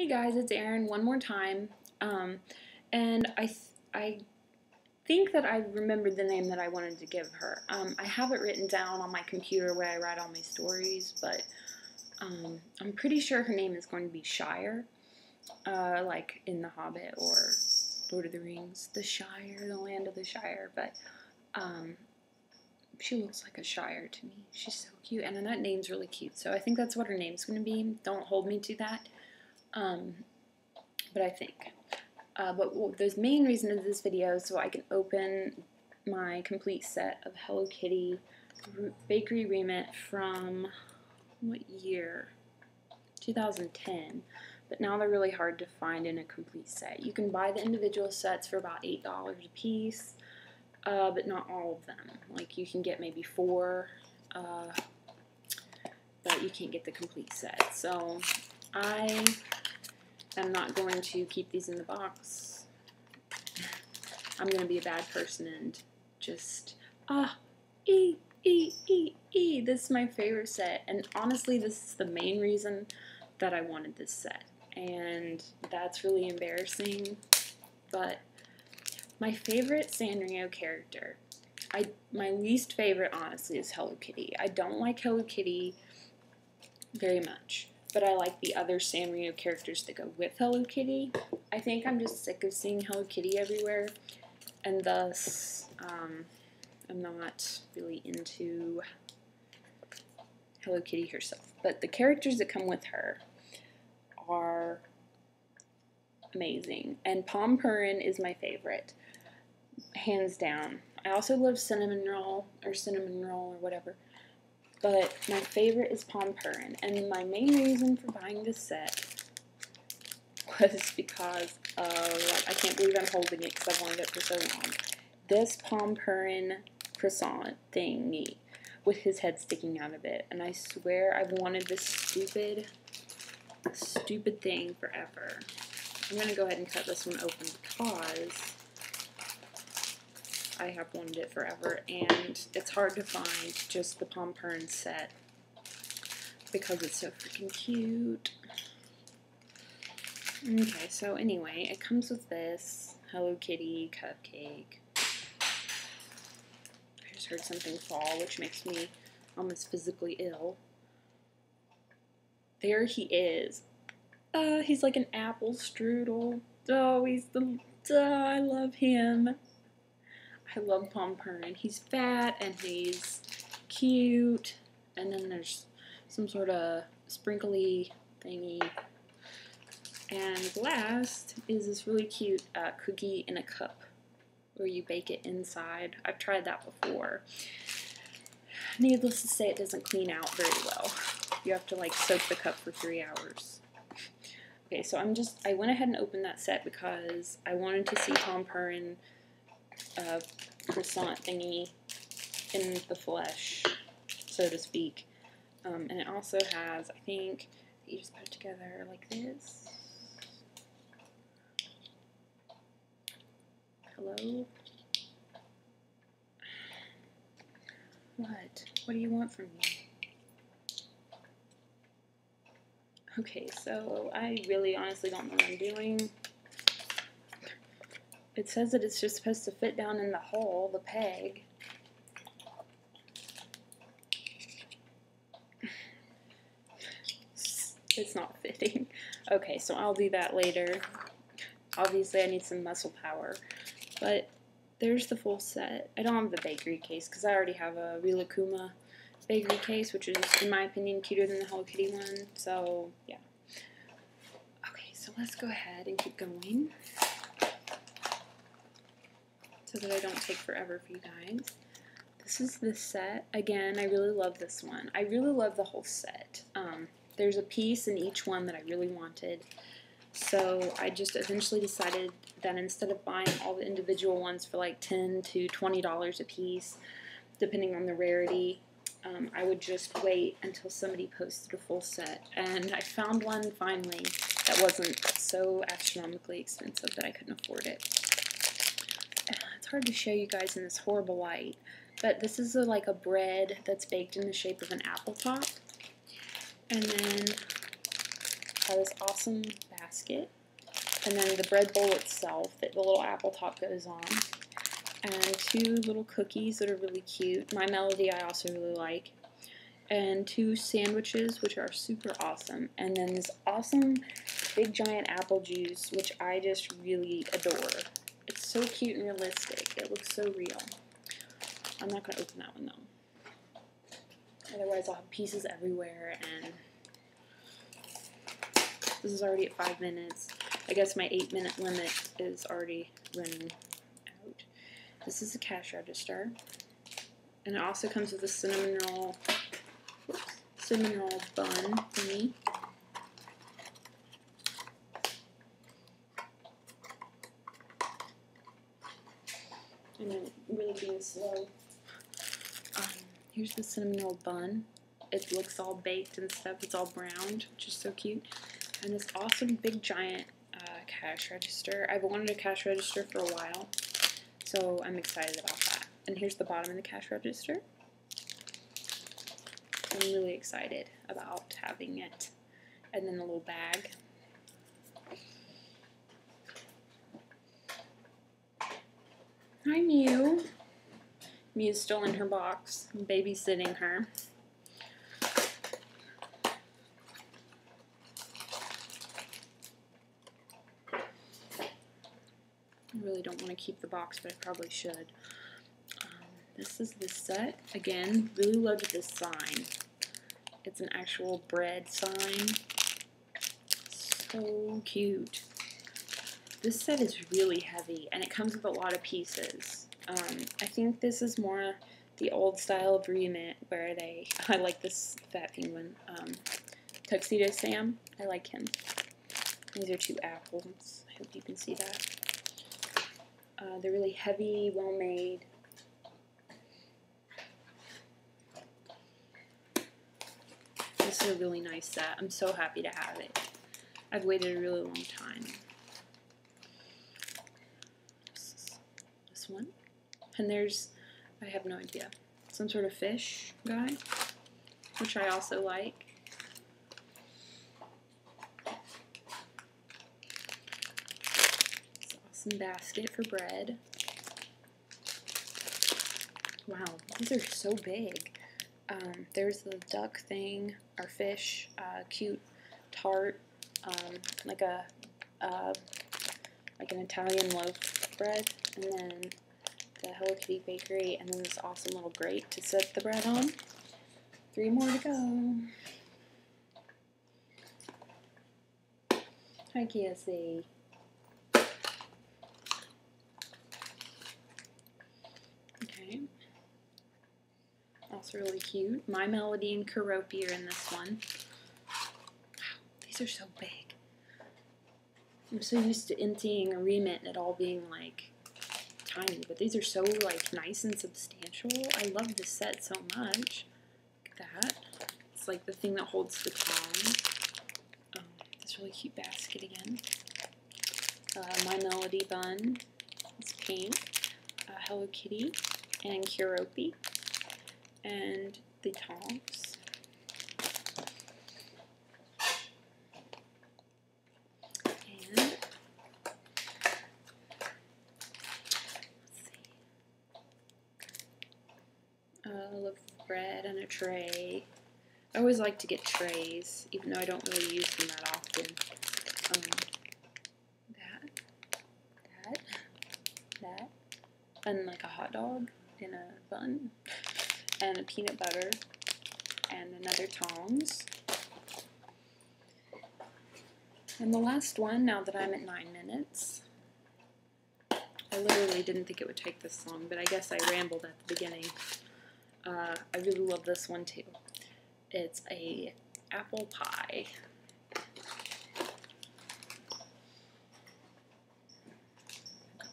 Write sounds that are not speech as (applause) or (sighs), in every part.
Hey guys, it's Erin one more time. Um, and I, th I think that I remembered the name that I wanted to give her. Um, I have it written down on my computer where I write all my stories, but um, I'm pretty sure her name is going to be Shire, uh, like in The Hobbit or Lord of the Rings, the Shire, the land of the Shire. But um, she looks like a Shire to me. She's so cute, and that name's really cute. So I think that's what her name's going to be. Don't hold me to that. Um, but I think. Uh, but well, the main reason of this video is so I can open my complete set of Hello Kitty Bakery Re-Ment from what year? 2010. But now they're really hard to find in a complete set. You can buy the individual sets for about $8 a piece, uh, but not all of them. Like you can get maybe four, uh, but you can't get the complete set. So I am not going to keep these in the box. I'm going to be a bad person and just, ah, e, e, e, e. This is my favorite set. And honestly, this is the main reason that I wanted this set. And that's really embarrassing. But my favorite Sanrio character, I my least favorite, honestly, is Hello Kitty. I don't like Hello Kitty very much but I like the other Sanrio characters that go with Hello Kitty. I think I'm just sick of seeing Hello Kitty everywhere, and thus um, I'm not really into Hello Kitty herself. But the characters that come with her are amazing, and Pom Purin is my favorite, hands down. I also love Cinnamon Roll, or Cinnamon Roll, or whatever. But my favorite is Pompurin. And my main reason for buying this set was because of, I can't believe I'm holding it because I've wanted it for so long. This Pompurin croissant thingy with his head sticking out of it. And I swear I've wanted this stupid, stupid thing forever. I'm going to go ahead and cut this one open because I have wanted it forever, and it's hard to find just the Pom Purin set because it's so freaking cute. Okay, so anyway, it comes with this Hello Kitty cupcake. I just heard something fall, which makes me almost physically ill. There he is. Uh, he's like an apple strudel. Oh, he's the. Uh, I love him. I love Pom Purin. He's fat and he's cute. And then there's some sort of sprinkly thingy. And last is this really cute uh, cookie in a cup where you bake it inside. I've tried that before. Needless to say, it doesn't clean out very well. You have to like soak the cup for three hours. Okay, so I'm just, I went ahead and opened that set because I wanted to see Pom Purin uh, croissant thingy in the flesh, so to speak. Um, and it also has, I think, you just put it together like this. Hello? What? What do you want from me? Okay, so I really honestly don't know what I'm doing. It says that it's just supposed to fit down in the hole, the peg. It's not fitting. Okay, so I'll do that later. Obviously, I need some muscle power. But there's the full set. I don't have the bakery case because I already have a Rilakkuma bakery case, which is, in my opinion, cuter than the Hello Kitty one. So, yeah. Okay, so let's go ahead and keep going so that I don't take forever for you guys. This is the set. Again, I really love this one. I really love the whole set. Um, there's a piece in each one that I really wanted. So I just eventually decided that instead of buying all the individual ones for like 10 to $20 a piece, depending on the rarity, um, I would just wait until somebody posted a full set. And I found one finally that wasn't so astronomically expensive that I couldn't afford it hard to show you guys in this horrible light, but this is a, like a bread that's baked in the shape of an apple top. And then has this awesome basket. And then the bread bowl itself that the little apple top goes on. And two little cookies that are really cute. My Melody I also really like. And two sandwiches, which are super awesome. And then this awesome big giant apple juice, which I just really adore. So cute and realistic. It looks so real. I'm not going to open that one though. Otherwise I'll have pieces everywhere and this is already at five minutes. I guess my eight minute limit is already running out. This is a cash register. And it also comes with a cinnamon roll, cinnamon roll bun for And then really being slow. Um, here's the cinnamon roll bun. It looks all baked and stuff. It's all browned, which is so cute. And this awesome big giant uh, cash register. I've wanted a cash register for a while, so I'm excited about that. And here's the bottom of the cash register. I'm really excited about having it. And then the little bag. Hi, Mew. Mew's still in her box. I'm babysitting her. I really don't want to keep the box, but I probably should. Um, this is the set. Again, really loved this sign. It's an actual bread sign. So cute. This set is really heavy, and it comes with a lot of pieces. Um, I think this is more the old style of Re-Ment, where they, (laughs) I like this fat penguin, um, Tuxedo Sam, I like him. These are two apples, I hope you can see that. Uh, they're really heavy, well made. This is a really nice set. I'm so happy to have it. I've waited a really long time. This one. And there's, I have no idea, some sort of fish guy, which I also like. Some basket for bread. Wow, these are so big. Um, there's the duck thing, our fish, uh, cute tart, um, like a uh, like an Italian loaf bread, and then the Hello Kitty bakery, and then this awesome little grate to set the bread on. Three more to go. Hi, KSA. Okay. Also really cute. My Melody and Keroppi are in this one. Wow, these are so big. I'm so used to emptying a Re-Ment and it all being like tiny, but these are so like nice and substantial. I love this set so much. Look at that. It's like the thing that holds the tongs. Um, this really cute basket again. Uh, My Melody bun. It's pink. Uh, Hello Kitty and Keroppi. And the tongs. And let's see. A loaf of bread and a tray. I always like to get trays, even though I don't really use them that often. Um, that, that, that, and like a hot dog in a bun, and a peanut butter, and another tongs. And the last one, now that I'm at nine minutes, I literally didn't think it would take this long, but I guess I rambled at the beginning. Uh, I really love this one too. It's a apple pie.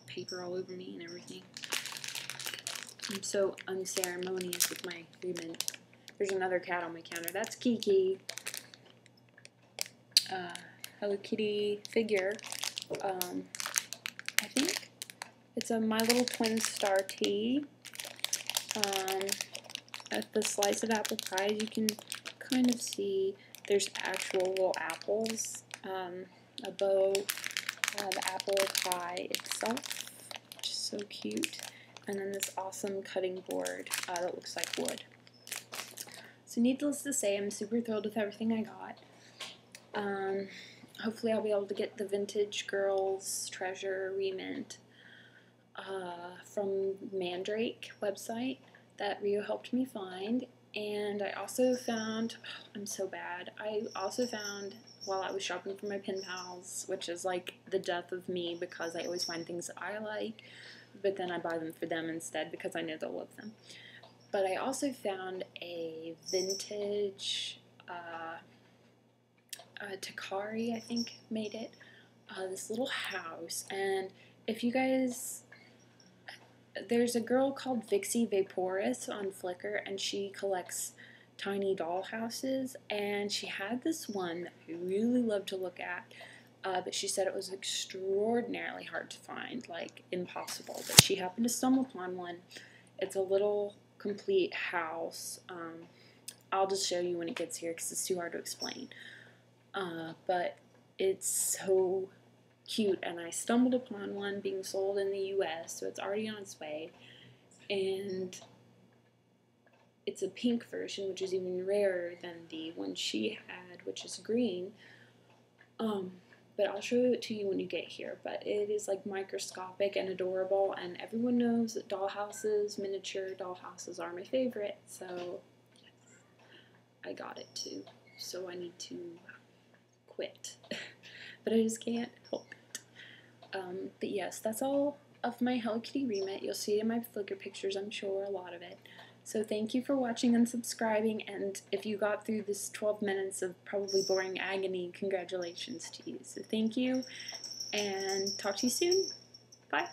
Paper all over me and everything. I'm so unceremonious with my human. There's another cat on my counter. That's Kiki. Uh, Hello Kitty figure. Um, I think it's a My Little Twin Star tea. Um, at the slice of apple pie, you can kind of see there's actual little apples. Um, a bow, uh, the apple pie itself, which is so cute, and then this awesome cutting board uh, that looks like wood. So needless to say, I'm super thrilled with everything I got. Um, hopefully I'll be able to get the Vintage Girls Treasure Re-Ment uh, from Mandarake website that Rio helped me find. And I also found, oh, (sighs) I'm so bad, I also found while I was shopping for my pen pals, which is like the death of me because I always find things that I like, but then I buy them for them instead because I know they'll love them. But I also found a vintage uh, uh, Takara, I think, made it. Uh, this little house, and if you guys there's a girl called Vixie Vaporis on Flickr, and she collects tiny doll houses. And she had this one that I really loved to look at, uh, but she said it was extraordinarily hard to find, like impossible. But she happened to stumble upon one. It's a little complete house. Um, I'll just show you when it gets here because it's too hard to explain. Uh, but it's so cute, and I stumbled upon one being sold in the US, so it's already on its way. And it's a pink version, which is even rarer than the one she had, which is green. Um, but I'll show it to you when you get here. But it is like microscopic and adorable, and everyone knows that dollhouses, miniature dollhouses, are my favorite. So I got it too. So I need to quit, (laughs) but I just can't help um, but yes, that's all of my Hello Kitty Re-Ment. You'll see it in my Flickr pictures, I'm sure, a lot of it. So thank you for watching and subscribing, and if you got through this 12 minutes of probably boring agony, congratulations to you. So thank you, and talk to you soon. Bye.